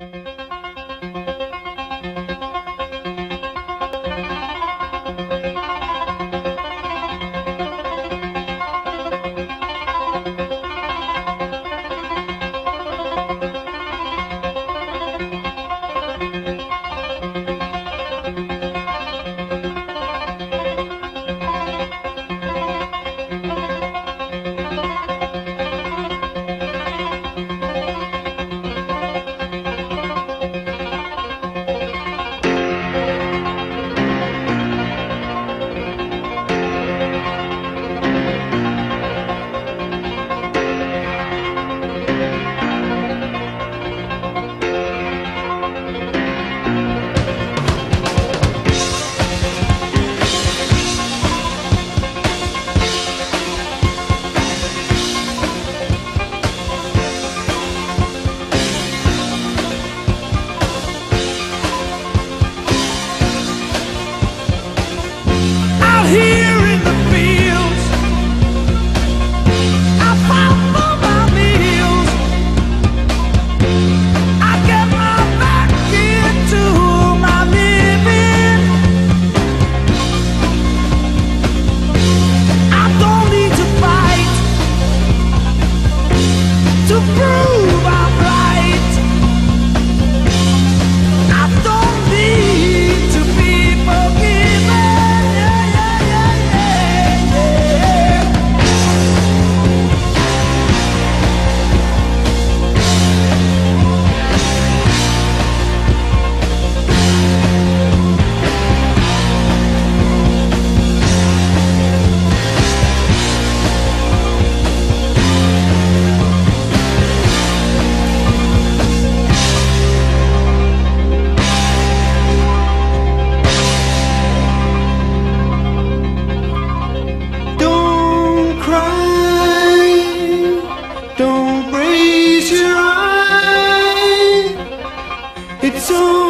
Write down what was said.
Out It's